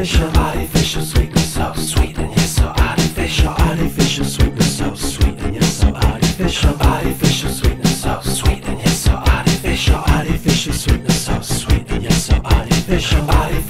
artificial, artificial sweetness so sweet and you're so artificial, artificial sweetness so sweet and you're so artificial, artificial sweetness so sweet and you're so artificial, artificial sweetness so sweet and you're so artificial, artificial.